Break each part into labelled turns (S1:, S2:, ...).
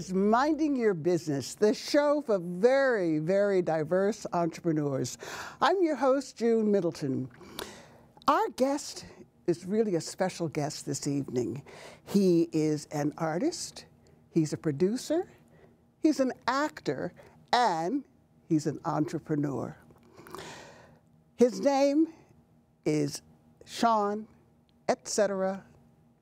S1: is Minding Your Business, the show for very, very diverse entrepreneurs. I'm your host, June Middleton. Our guest is really a special guest this evening. He is an artist, he's a producer, he's an actor, and he's an entrepreneur. His name is Shawn, etc.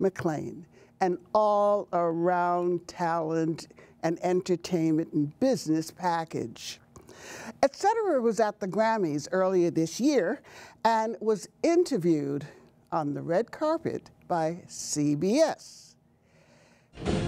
S1: McClain, an all around talent and entertainment and business package. Etc. was at the Grammys earlier this year and was interviewed on the red carpet by CBS.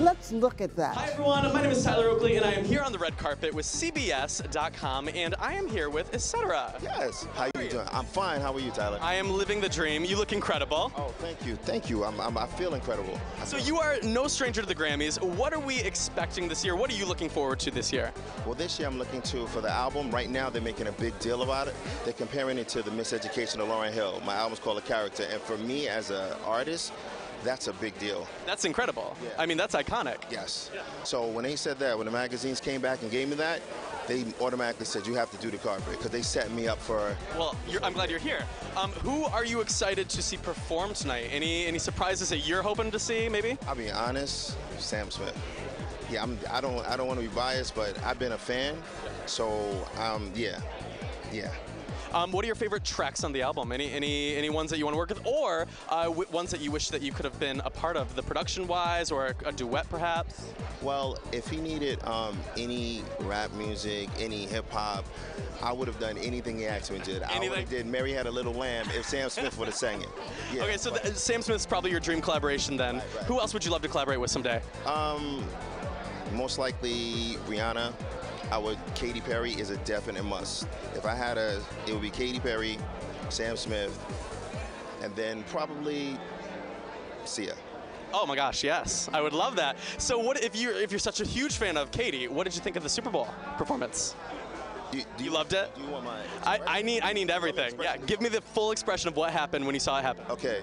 S1: Let's look at that.
S2: Hi everyone, my name is Tyler Oakley and I am here on the red carpet with CBS.com and I am here with Etc.
S3: Yes. How, are you, doing? I'm fine. How are you, Tyler?
S2: I am living the dream. You look incredible.
S3: Oh, thank you. Thank you. I'm, I'm, I feel incredible. I
S2: So
S3: feel-
S2: you are no stranger to the Grammys. What are we expecting this year? What are you looking forward to this year?
S3: Well, this year I'm looking to for the album. Right now they're making a big deal about it. They're comparing it to the Miseducation of Lauryn Hill. My album's called A Character, and for me as an artist, that's a big deal.
S2: That's incredible.
S3: Yeah.
S2: I mean, that's iconic.
S3: Yes. So when they said that, when the magazines came back and gave me that, they automatically said you have to do the carpet because they set me up for.
S2: Well, you're, I'm glad you're here. Um, who are you excited to see perform tonight? Any any surprises that you're hoping to see? Maybe.
S3: I'll be honest, Sam Smith. Yeah, I'm. I don't. I don't want to be biased, but I've been a fan. So, um, yeah, yeah.
S2: Um, what are your favorite tracks on the album? Any any any ones that you want to work with, or uh, w- ones that you wish that you could have been a part of, the production-wise, or a, a duet perhaps?
S3: Well, if he needed um, any rap music, any hip hop, I would have done anything he asked me to. do. I would have did "Mary Had a Little Lamb" if Sam Smith would have sang it. Yeah,
S2: Okay, so
S3: but,
S2: th- Sam Smith's probably your dream collaboration then.
S3: Right, right.
S2: Who else would you love to collaborate with someday?
S3: um, most likely Rihanna. I would. Katy Perry is a definite must. If I had a, it would be Katy Perry, Sam Smith, and then probably Sia.
S2: Oh my gosh, yes, I would love that. So, what if you're if you're such a huge fan of Katy? What did you think of the Super Bowl performance?
S3: Do, do
S2: You loved it?
S3: Do you want my?
S2: I, I need I need everything. Yeah, give me the full expression of what happened when you saw it happen.
S3: Okay.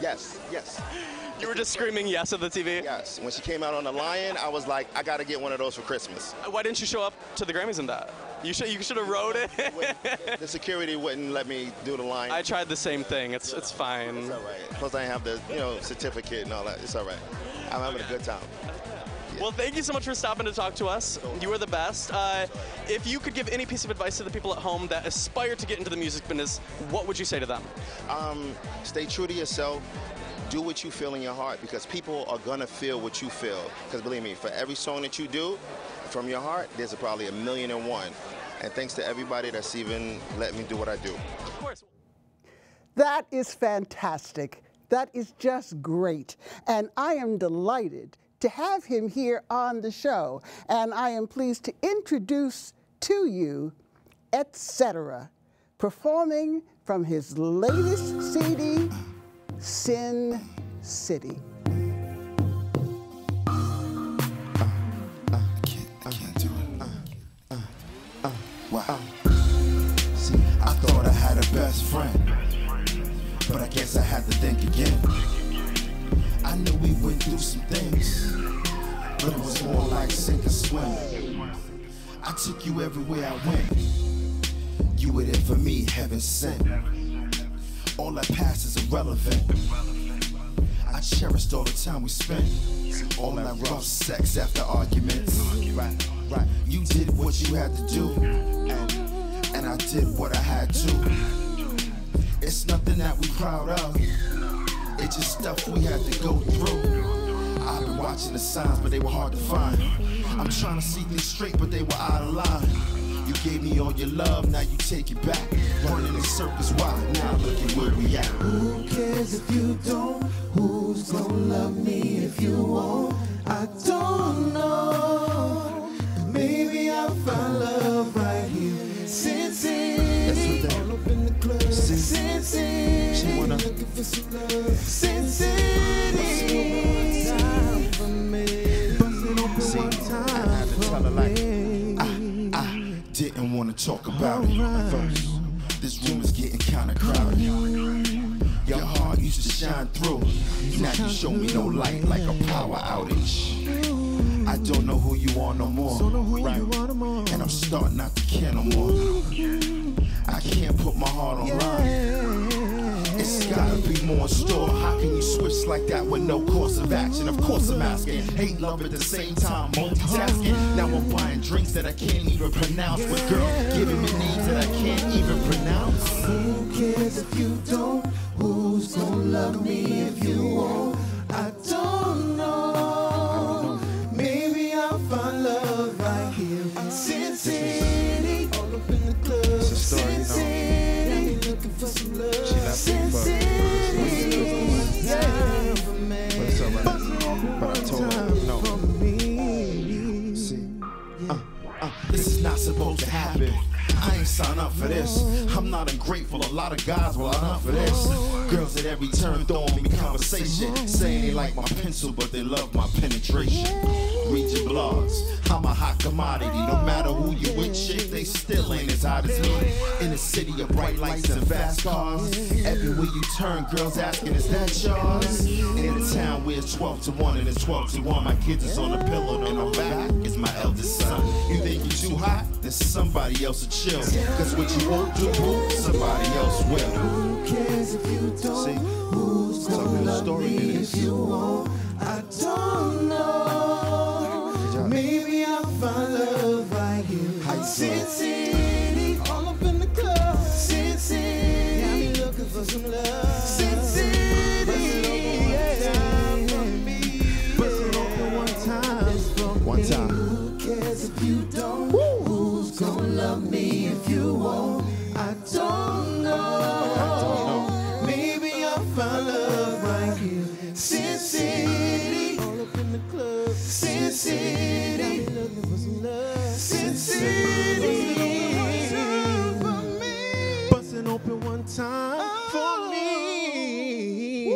S3: Yes, yes,
S2: You were just screaming yes at the TV.
S3: yes. When she came out on the Lion, I was like, I got to get one of those for Christmas.
S2: Why didn't you show up to the Grammys in that? You should you should have wrote it.
S3: the security wouldn't let me do the Lion.
S2: I tried the same thing. It's it's fine.
S3: It's all right. Plus, I have the you know certificate and all that. It's all right. I'm having a good time.
S2: Well, thank you so much for stopping to talk to us. You are the best. Uh, if you could give any piece of advice to the people at home that aspire to get into the music business, what would you say to them?
S3: Um, stay true to yourself. Do what you feel in your heart because people are gonna feel what you feel. Because believe me, for every song that you do from your heart, there's probably a million and one. And thanks to everybody that's even let me do what I do.
S2: Of course.
S1: That is fantastic. That is just great. And I am delighted to have him here on the show. And I am pleased to introduce to you, etc., performing from his latest CD, Sin City.
S4: Wow. See, I thought I had a best friend, but I guess I had to think again. I knew we went through some things, but it was more like sink or swim. I took you everywhere I went. You were there for me, heaven sent. All that past is irrelevant. I cherished all the time we spent. All that rough sex after arguments. Right, right. You did what you had to do, and, I did what I had to. It's nothing that we proud of. It's just stuff we had to go through. I've been watching the signs, but they were hard to find. I'm trying to see things straight, but they were out of line. Gave me all your love, now you take it back. Running in circles, why? Now look at where we at. Who cares if you don't? Who's gonna love me if you won't? I don't know. Maybe I'll find love right here. Sin City. All up in the club. Sin City. She wanna looking for some love. Sin City. Talk about it at first. This room is getting kinda crowded. Your heart used to shine through. Now you show me no light like a power outage. I don't know who you are no more. Right. And I'm starting not to care no more. I can't put my heart online. It's gotta be more in store. How can you switch like that with no course of action? Of course I'm asking. Hate love at the same time, multitasking. Now I'm buying drinks that I can't even pronounce. With girl giving me names that I can't even pronounce. Who cares if you don't? Who's gonna love me if you won't? I don't know. Maybe I'll find love right here. Sin City, all up in the club. Lot of guys will enough for this. Girls at every turn throwing me conversation, saying they like my pencil, but they love my penetration. Hot commodity. No matter who you with, chick, they still ain't as hot as me. In a city of bright lights and fast cars, everywhere you turn, girls asking, is that yours? In a town where it's 12 to 1 and it's 12 to 1, my kids is on the pillow and on my back is my eldest son. You think you too hot? Then somebody else will chill. Cause what you won't do, somebody else will. Who cares if you don't? See, who's gonna love me if you won't? Sin City, all up in the club. Sin City, got me looking for some love. Sin City, one time. One time. Who cares if you don't? Who's gonna love me if you won't? I don't know. Maybe I'll love right here. Sin City, all up in the club. Sin City, City, busting open one time for me.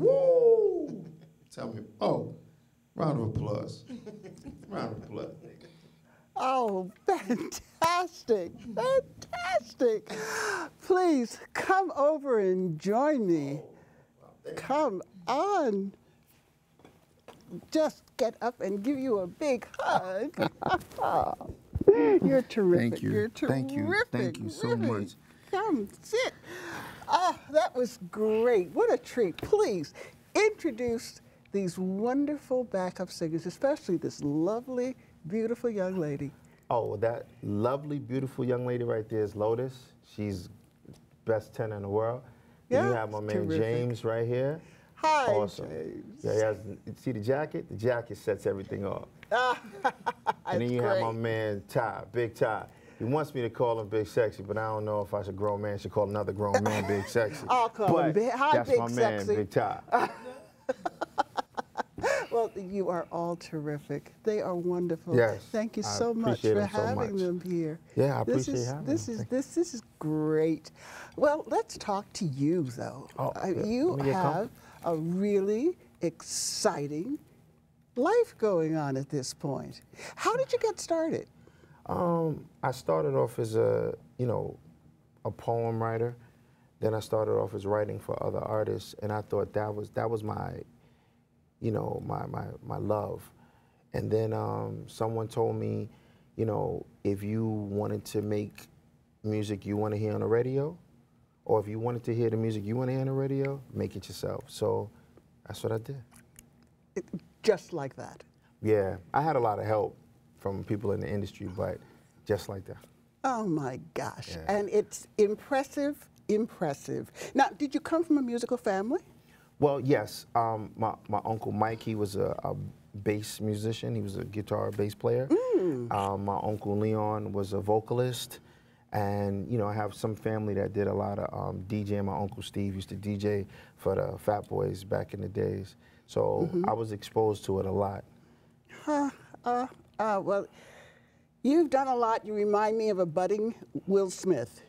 S4: Oh. Tell me, oh, round of applause. round of applause.
S1: Oh, fantastic! Fantastic! Please come over and join me. Oh, come on. Just get up and give you a big hug. You're terrific.
S4: you.
S1: You're terrific.
S4: Thank you. Thank you so
S1: really.
S4: much.
S1: Come sit. Oh, that was great. What a treat. Please introduce these wonderful backup singers, especially this lovely, beautiful young lady.
S3: Oh, that lovely, beautiful young lady right there is Lotus. She's best tenor in the world. Then you have my man
S1: terrific.
S3: James right here.
S1: Hi,
S3: awesome.
S1: James.
S3: Yeah, he has, see the jacket? The jacket sets everything off. and then you have my man Ty, Big Ty. He wants me to call him Big Sexy, but I don't know if I should grown man should call another grown man Big Sexy.
S1: I'll call him
S3: but
S1: Big- hi,
S3: that's
S1: Big
S3: my
S1: Sexy.
S3: man, Big Ty.
S1: Well, you are all terrific. They are wonderful.
S3: Yes,
S1: Thank you so much for
S3: them so
S1: having
S3: much.
S1: them here.
S3: Yeah, I
S1: this
S3: appreciate
S1: is,
S3: having
S1: this
S3: them.
S1: is this this is great. Well, let's talk to you though.
S3: Oh,
S1: Uh,
S3: yeah.
S1: You
S3: Let me get
S1: have. A really exciting life going on at this point. How did you get started?
S3: Um, I started off as a, you know, a poem writer. Then I started off as writing for other artists, and I thought that was that was my, you know, my my my love. And then um, someone told me, you know, if you wanted to make music you want to hear on the radio, or if you wanted to hear the music you want to hear on the radio, make it yourself. So that's what I did.
S1: Just like that.
S3: Yeah, I had a lot of help from people in the industry, but just like that.
S1: Oh my gosh.
S3: Yeah.
S1: And it's impressive, impressive. Now, did you come from a musical family?
S3: Well, yes. Um, my, my uncle Mike, he was a, a bass musician. He was a guitar bass player. Um, my uncle Leon was a vocalist. And, you know, I have some family that did a lot of um, DJing. My uncle Steve used to DJ for the Fat Boys back in the days. So I was exposed to it a lot.
S1: Uh, uh, uh, well, you've done a lot. You remind me of a budding Will Smith.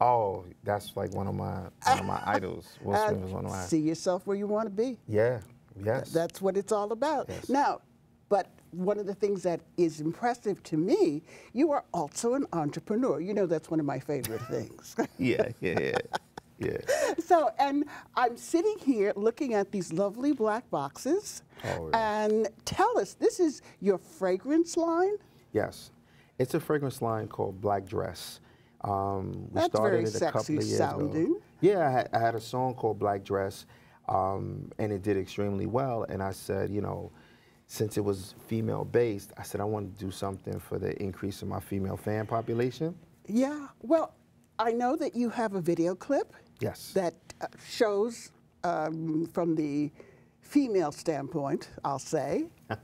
S3: Oh, that's like one of my one of my idols. Will
S1: Uh,
S3: Smith was one of my
S1: See yourself where you want to be.
S3: Yeah, yes.
S1: That's what it's all about.
S3: Yes.
S1: Now, but one of the things that is impressive to me, you are also an entrepreneur. You know, that's one of my favorite things.
S3: Yeah, yeah, yeah. yeah.
S1: So, and I'm sitting here looking at these lovely black boxes.
S3: Oh.
S1: And tell us, this is your fragrance line?
S3: Yes. It's a fragrance line called Black Dress. Um, we
S1: That's
S3: started
S1: very
S3: it a couple
S1: sexy
S3: of years
S1: sounding.
S3: ago. Yeah, I had, I had a song called Black Dress, um, and it did extremely well. And I said, you know, since it was female based, I said I wanted to do something for the increase in my female fan population.
S1: Yeah. Well, I know that you have a video clip
S3: Yes.
S1: that uh, shows um, from the female standpoint, I'll say,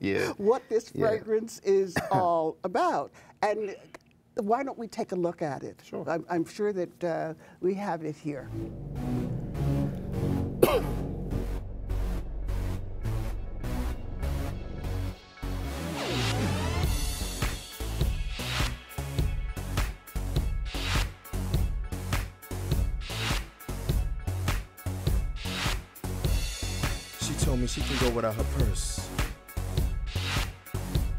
S3: yeah.
S1: what this
S3: Yeah.
S1: fragrance is all about. And why don't we take a look at it?
S3: Sure.
S1: I'm, I'm sure that uh, we have it here.
S5: me she can go without her purse.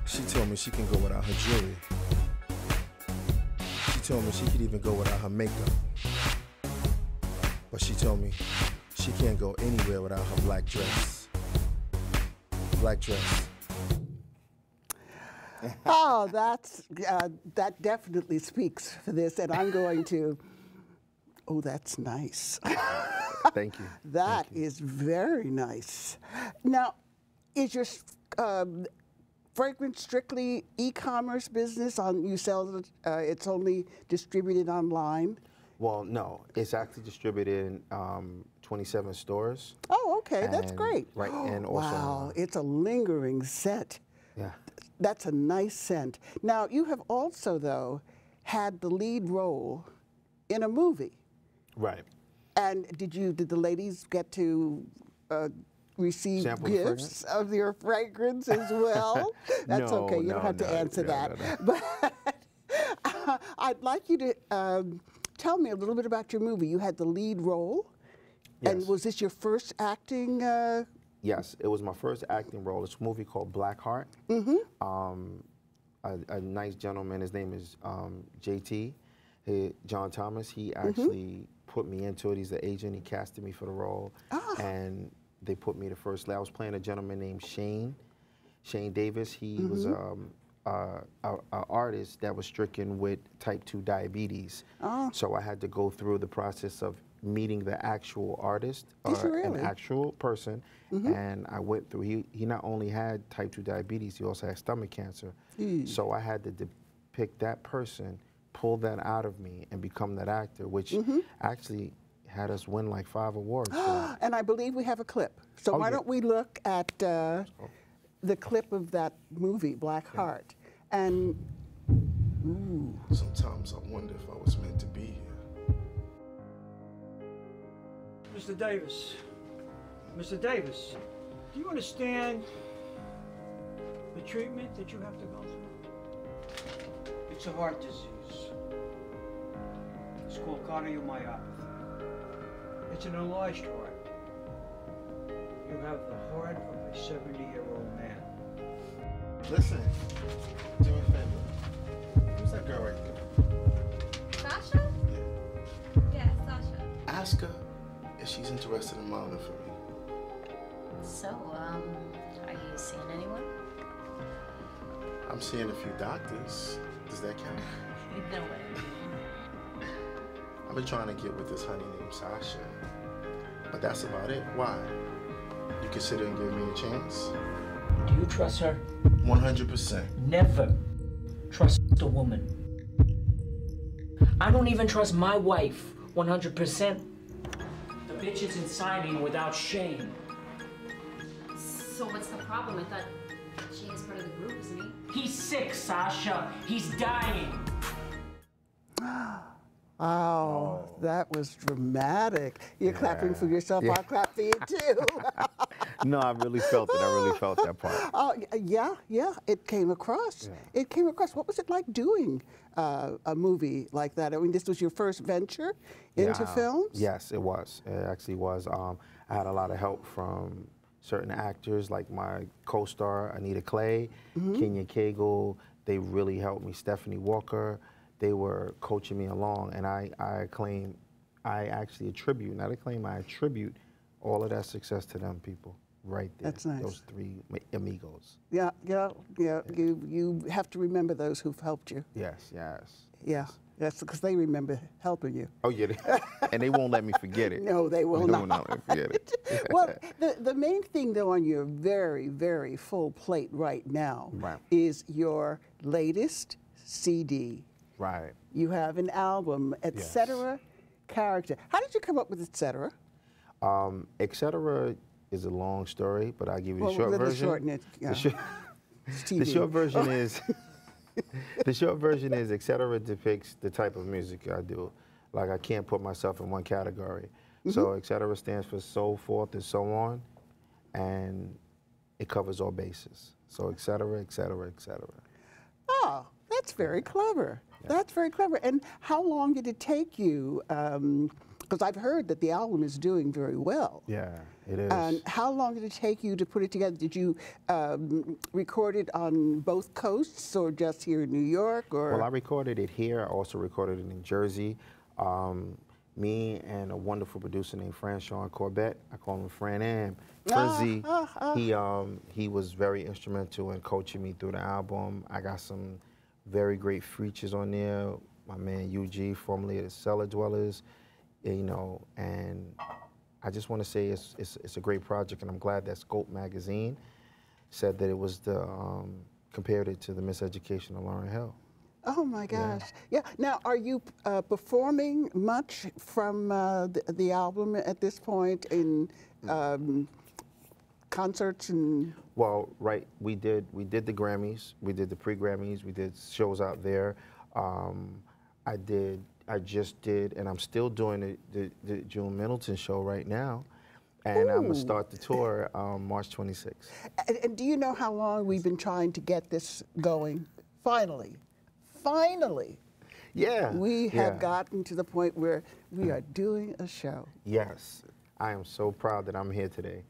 S5: She told me she can go without her jewelry. She told me she could even go without her makeup. But she told me she can't go anywhere without her black dress. Black dress.
S1: oh, that's uh, that definitely speaks for this, and I'm going to. Oh, that's nice.
S3: Thank you.
S1: That is very nice. Now, is your um, fragrance strictly e-commerce business? On you sell it? Uh, it's only distributed online.
S3: Well, no, it's actually distributed in um, 27 stores.
S1: Oh, okay, that's great.
S3: right, and also
S1: wow, it's a lingering scent.
S3: Yeah.
S1: That's a nice scent. Now, you have also, though, had the lead role in a movie.
S3: Right.
S1: And did you? Did the ladies get to uh, receive
S3: Sample the
S1: gifts of your fragrance as well? That's
S3: No,
S1: okay. You
S3: no,
S1: don't have to answer
S3: no,
S1: that.
S3: no,
S1: But uh, I'd like you to um, tell me a little bit about your movie. You had the lead role, and was this your first acting? Uh,
S3: Yes, it was my first acting role. It's a movie called Black Heart. Mm-hmm. Um, a, a nice gentleman, his name is um, JT, he, John Thomas. He actually put me into it. He's the agent. He casted me for the role, and they put me the first. I was playing a gentleman named Shane, Shane Davis. He was um, uh, a, a artist that was stricken with type two diabetes. Oh. So I had to go through the process of meeting the actual artist
S1: you
S3: or an actual person, and I went through. He he not only had type two diabetes, he also had stomach cancer. So I had to depict that person, pull that out of me, and become that actor, which actually had us win like five awards. for
S1: and I believe we have a clip. So
S3: Oh,
S1: why
S3: yeah.
S1: don't we look at uh, the clip of that movie, Black Heart, and
S5: Sometimes I wonder if I was meant to be here.
S6: Mr. Davis, Mr. Davis, do you understand the treatment that you have to go through? It's a heart disease. It's called cardiomyopathy. It's an enlarged heart. You have the heart of a 70-year-old man.
S5: Listen, do me a favor. Who's that girl right there?
S7: Sasha? Yeah, Sasha.
S5: Ask her if she's interested in modeling for me.
S7: So, um, are you seeing anyone?
S5: I'm seeing a few doctors. Does that count?
S7: No way.
S5: I've been trying to get with this honey named Sasha. But that's about it. Why? You consider and give me a chance?
S8: Do you trust her?
S5: 100%.
S8: Never trust a woman. I don't even trust my wife 100%. The bitch is inside without shame.
S7: So, what's the problem? I thought she is part of the group, isn't he?
S8: He's sick, Sasha. He's dying.
S1: oh, that was dramatic. You're clapping for yourself. I'll clap for you too.
S3: no, I really felt it. I really felt that part.
S1: Oh, yeah, yeah, it came across. It came across. What was it like doing uh, a movie like that? I mean, this was your first venture into
S3: Yeah.
S1: films?
S3: Yes, it was. It actually was. Um, I had a lot of help from certain actors like my co-star Anita Clay,
S1: Mhm.
S3: Kenya Cagle. They really helped me. Stephanie Walker. They were coaching me along, and I I claim, I actually attribute, not a claim, I attribute all of that success to them people right there.
S1: That's nice.
S3: Those three amigos.
S1: Yeah, yeah, yeah. You you have to remember those who've helped you.
S3: Yes, yes.
S1: Yeah, that's because they remember helping you.
S3: Oh yeah, and they won't let me forget it.
S1: No, they will
S3: They
S1: not.
S3: won't let me forget it.
S1: well, the, the main thing, though, on your very, very full plate right now
S3: Right.
S1: is your latest CD.
S3: Right.
S1: You have an album, etc. Character. How did you come up with etc.?
S3: Um, etc. is a long story, but I'll give you the short version.
S1: shorten it, yeah.
S3: The,
S1: It's
S3: the short version is the short version is etc. depicts the type of music I do. Like I can't put myself in one category. So
S1: Mhm.
S3: etc. stands for so forth and so on, and it covers all bases. So etc. etc. etc.
S1: Oh, that's very clever. That's very clever. And how long did it take you? Because I've heard that the album is doing very well.
S3: Yeah, it is.
S1: And how long did it take you to put it together? Did you um, record it on both coasts or just here in New York? Or
S3: Well, I recorded it here. I also recorded it in Jersey. Um, me and a wonderful producer named Fran Franchon Corbett. I call him Fran Am.
S1: Ah,
S3: Frizzy.
S1: ah, ah.
S3: He um, he was very instrumental in coaching me through the album. I got some very great features on there. My man UG, formerly of the Cella Dwellas, you know, and I just want to say it's, it's it's a great project, and I'm glad that Scope magazine said that it was the um, compared it to the Miseducation of Lauryn Hill.
S1: Oh my gosh! Yeah. Now, are you uh, performing much from uh, the, the album at this point in um, concerts and?
S3: Well, right, we did we did the Grammys, we did the pre-Grammys, we did shows out there. Um, I did, I just did, and I'm still doing the, the, the June Middleton show right now, and I'm gonna start the tour um, March 26th.
S1: And, and do you know how long we've been trying to get this going? Finally, finally.
S3: Yeah.
S1: We have
S3: yeah.
S1: gotten to the point where we are doing a show.
S3: Yes, I am so proud that I'm here today.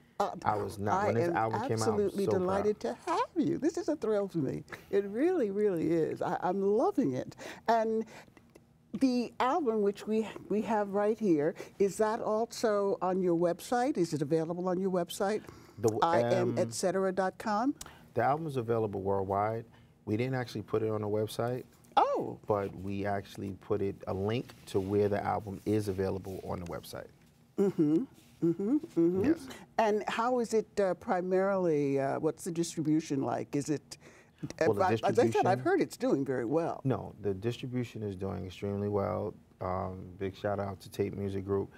S3: I was not
S1: I
S3: when this album came out. I was
S1: absolutely
S3: so proud.
S1: delighted to have you. This is a thrill for me. It really, really is. I, I'm loving it. And the album, which we we have right here, is that also on your website? Is it available on your website?
S3: The,
S1: I am
S3: um,
S1: etc.com.
S3: The album is available worldwide. We didn't actually put it on the website.
S1: Oh.
S3: But we actually put it a link to where the album is available on the website.
S1: Mm-hmm. Mm-hmm. Mm-hmm.
S3: Yes.
S1: And how is it uh, primarily? Uh, what's the distribution like? Is it?
S3: Well,
S1: I- as I said, I've heard it's doing very well.
S3: No, the distribution is doing extremely well. Um, big shout out to Tape Music Group,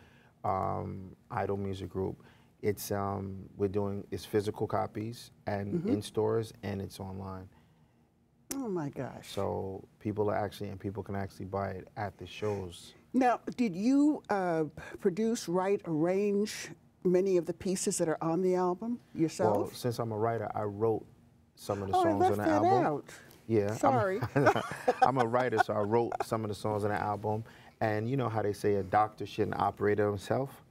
S3: um, Idol Music Group. It's um, we're doing it's physical copies and
S1: Mhm.
S3: in stores and it's online.
S1: Oh my gosh.
S3: So people are actually and people can actually buy it at the shows.
S1: Now, did you uh, produce, write, arrange many of the pieces that are on the album yourself?
S3: Well, since I'm a writer, I wrote some of the
S1: Oh,
S3: songs on the
S1: that
S3: album.
S1: out.
S3: Yeah, I'm-
S1: Sorry.
S3: I'm a writer, so I wrote some of the songs on the album. And you know how they say a doctor shouldn't operate on himself?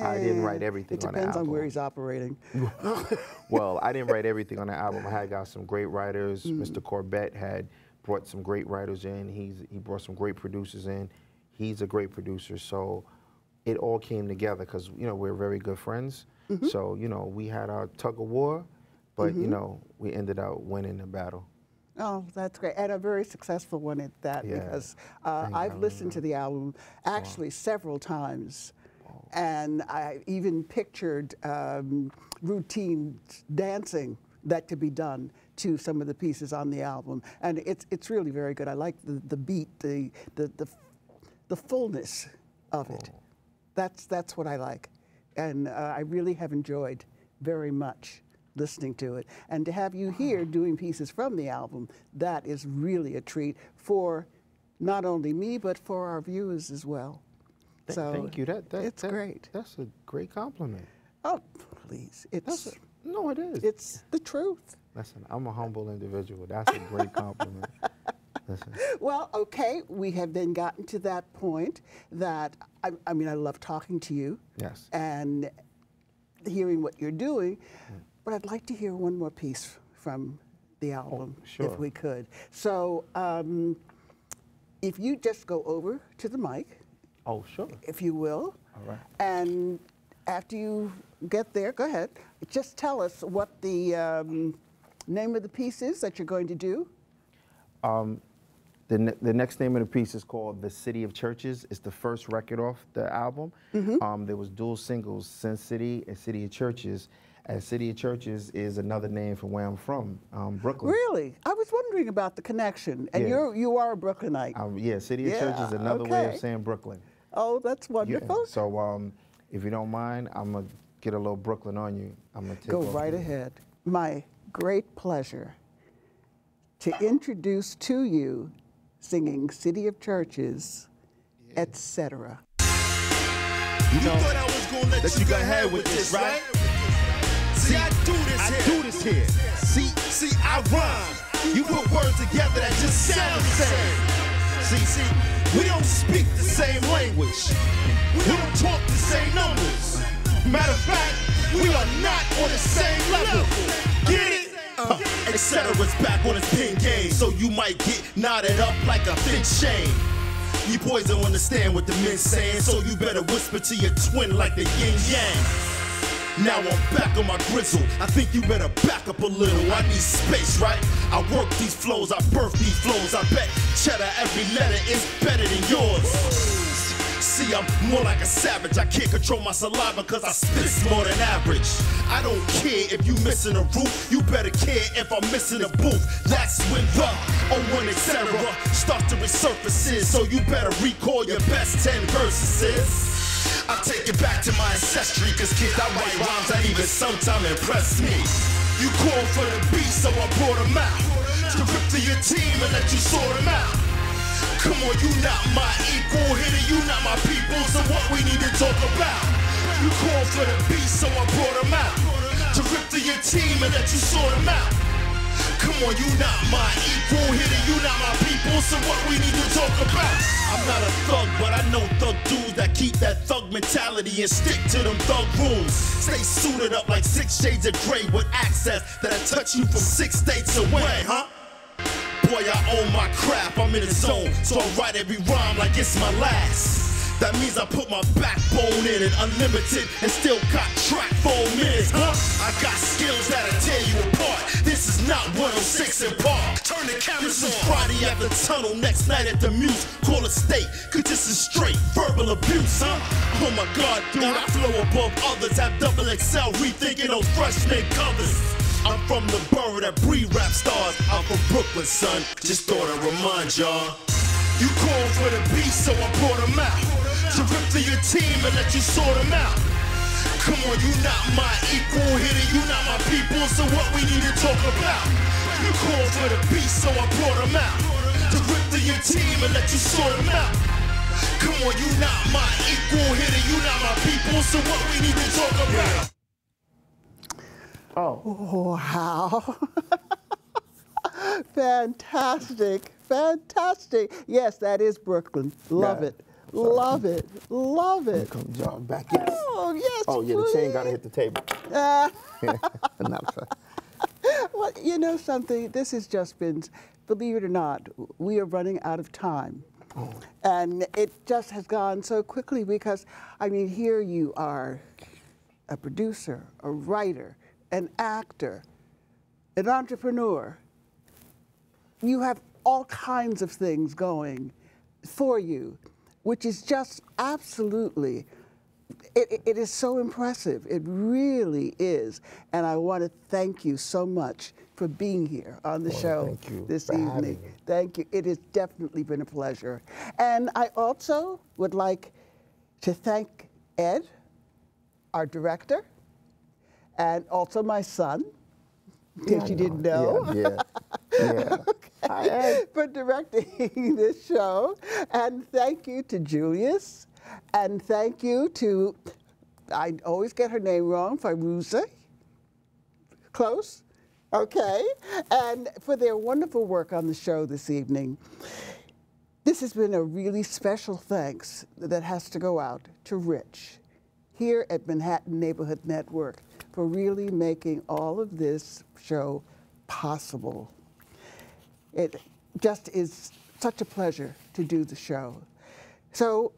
S3: I didn't write
S1: Eh,
S3: everything
S1: It
S3: on the
S1: depends
S3: album.
S1: on where he's operating.
S3: well, I didn't write everything on the album. I had got some great writers.
S1: Mm.
S3: Mr. Corbett had brought some great writers in. He's he brought some great producers in. He's a great producer, so it all came together because you know we're very good friends.
S1: Mhm.
S3: So you know we had our tug of war, but you
S1: Mhm.
S3: know we ended up winning the battle.
S1: Oh, that's great. And a very successful one at that
S3: Yeah.
S1: because uh, I've listened to the album actually several times. And I even pictured um, routine dancing that could be done to some of the pieces on the album. And it's, it's really very good. I like the, the beat, the, the, the, the fullness of it. That's, that's what I like. And uh, I really have enjoyed very much listening to it. And to have you here doing pieces from the album, that is really a treat for not only me, but for our viewers as well.
S3: Th-
S1: so
S3: Thank you. That, that
S1: it's
S3: that-
S1: great.
S3: That's a great compliment.
S1: Oh, please. It's,
S3: no, it is.
S1: It's the truth.
S3: Listen, I'm a humble individual. That's a great compliment. Listen.
S1: Well, okay, we have then gotten to that point that, I, I mean, I love talking to you.
S3: Yes.
S1: And hearing what you're doing, mm. But I'd like to hear one more piece from the album,
S3: sure.
S1: if we could. So, um, if you just go over to the mic,
S3: Oh, sure.
S1: if you will,
S3: All right.
S1: and after you get there, go ahead. Just tell us what the um, name of the piece is that you're going to do.
S3: Um, The, ne- the next name of the piece is called The City of Churches. It's the first record off the album. Um, there was dual singles, Sin City and City of Churches. And City of Churches is another name for where I'm from, um, Brooklyn.
S1: Really? I was wondering about the connection. And
S3: Yeah.
S1: you're you are a Brooklynite.
S3: Um, yeah, City of Churches is
S1: Yeah,
S3: another way of saying Brooklyn.
S1: oh, that's
S3: Yeah,
S1: wonderful.
S3: So um, if you don't mind, I'm going to get a little Brooklyn on you. I'm going to take
S1: Go right
S3: the-
S1: ahead. My great pleasure to introduce to you singing City of Churches, etc.
S9: You thought I was gonna let, you go ahead with this, right? I do this here. See, see, I rhyme. You put words together that just sound the same. See, see, we don't speak the same language. We don't talk the same numbers. Matter of fact, we are not on the same level. Get it? Uh, Etcetera's back on his pin game, so you might get knotted up like a thin chain. You boys don't understand what the men's saying, so you better whisper to your twin like the yin yang. Now I'm back on my grizzle. I think you better back up a little. I need space, right? I work these flows, I birth these flows. I bet cheddar every letter is better than yours. See, I'm more like a savage. I can't control my saliva because I spit more than average. I don't care if you missing a roof. You better care if I'm missing a booth. That's when the O1 etc. starts to resurfaces. So you better recall your best 10 verses. I take it back to my ancestry, cause kids, I write rhymes that even sometimes impress me. You called for the beat, so I brought them out. To rip to your team and let you sort them out. Come on, you not my equal hitter, you not my people, so what we need to talk about? You called for the beat, so I brought them out. To rip to your team and let you sort them out. Come on, you not my equal hitter, you not my people, so what we need to talk about? I'm not a thug, but I know thug dudes that keep that thug mentality and stick to them thug rules. Stay suited up like six shades of gray with access that'll touch you from six states away, huh? Boy, I own my crap, I'm in the zone, so I write every rhyme like it's my last. That means I put my backbone in it, unlimited, and still got track four minutes, huh? I got skills that'll tear you apart. This is not 106 & Park. Turn the cameras This is Friday at the tunnel, next night at the Muse. Call a state, cause this is straight verbal abuse, huh? Oh my god, dude, I flow above others. Have double XL, rethinking those freshman covers. I'm from the borough that breed rap stars. I'm from Brooklyn, son. Just thought I'd remind y'all. You called for the beast, so I brought them out. To rip to your team and let you sort them out. Come on, you not my equal hitter, you not my people, so what we need to talk about? You called for the beat, so I brought them out. To rip to your team and let you sort them out. Come on, you not my equal hitter, you not my people, so what we need to talk about?
S3: Oh,
S1: Wow. fantastic. Fantastic. Yes, that is Brooklyn. Love
S3: Yeah.
S1: it. Love it. Love it.
S3: come jog back in.
S1: Oh, yes.
S3: Oh, yeah, the chain got to hit the table.
S1: Ah. Well, you know something? This has just been, believe it or not, we are running out of time. And it just has gone so quickly because, I mean, here you are a producer, a writer, an actor, an entrepreneur. You have all kinds of things going for you, which is just absolutely it, it- is so impressive. It really is. And I want to thank you so much for being here on the
S3: Well,
S1: show
S3: thank you
S1: this evening. Thank you. It has definitely been a pleasure. And I also would like to thank Ed, our director, and also my son, in case you didn't know.
S3: Yeah, yeah. yeah.
S1: For directing this show. And thank you to Julius. And thank you to, I always get her name wrong, Firuza. Close? Okay. And for their wonderful work on the show this evening. This has been a really special thanks that has to go out to Rich. here at Manhattan Neighborhood Network for really making all of this show possible. It just is such a pleasure to do the show. So,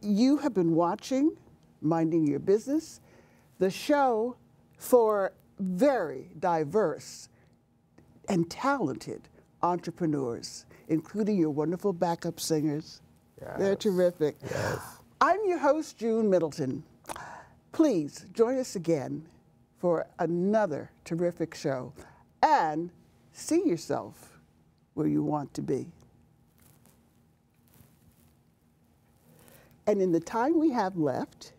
S1: you have been watching Minding Your Business, the show for very diverse and talented entrepreneurs, including your wonderful backup singers. They're terrific.
S3: Yes.
S1: I'm your host, June Middleton. Please join us again for another terrific show and see yourself where you want to be. And in the time we have left,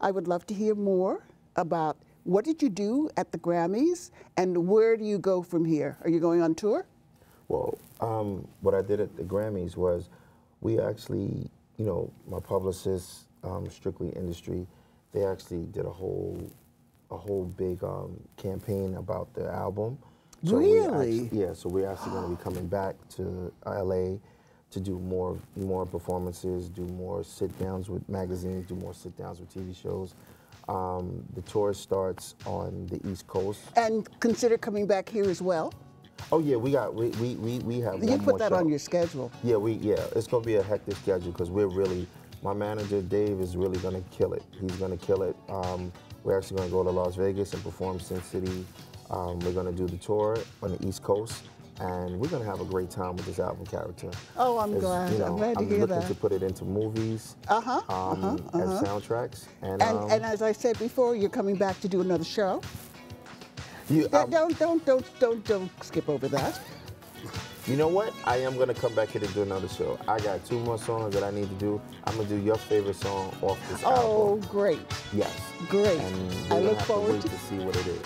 S1: I would love to hear more about what did you do at the Grammys and where do you go from here? Are you going on tour?
S3: Well, um, what I did at the Grammys was we actually, you know, my publicist, um, Strictly Industry, they actually did a whole, a whole big um, campaign about the album. We
S1: Really?
S3: actually- yeah. So we're actually going to be coming back to LA to do more, more performances, do more sit downs with magazines, do more sit downs with TV shows. Um, the tour starts on the East Coast.
S1: And consider coming back here as well?
S3: Oh yeah, we got we we we, we have.
S1: You put that
S3: show.
S1: on your schedule.
S3: Yeah, we yeah, it's gonna be a hectic schedule because we're really. My manager Dave is really gonna kill it. He's gonna kill it. Um, we're actually gonna go to Las Vegas and perform Sin City. Um, we're gonna do the tour on the East Coast, and we're gonna have a great time with this album character.
S1: Oh, I'm glad.
S3: You know,
S1: I'm glad to
S3: I'm
S1: hear
S3: looking
S1: that.
S3: to put it into movies
S1: Uh-huh,
S3: um,
S1: uh-huh, uh-huh.
S3: soundtracks. And,
S1: And,
S3: um,
S1: and as I said before, you're coming back to do another show.
S3: you, um,
S1: don't, don't, don't, don't, don't skip over that.
S3: You know what? I am gonna come back here to do another show. I got two more songs that I need to do. I'm gonna do your favorite song off this
S1: Oh,
S3: album.
S1: Oh, great.
S3: Yes.
S1: Great.
S3: And
S1: I look forward
S3: to
S1: to-
S3: to see what it is.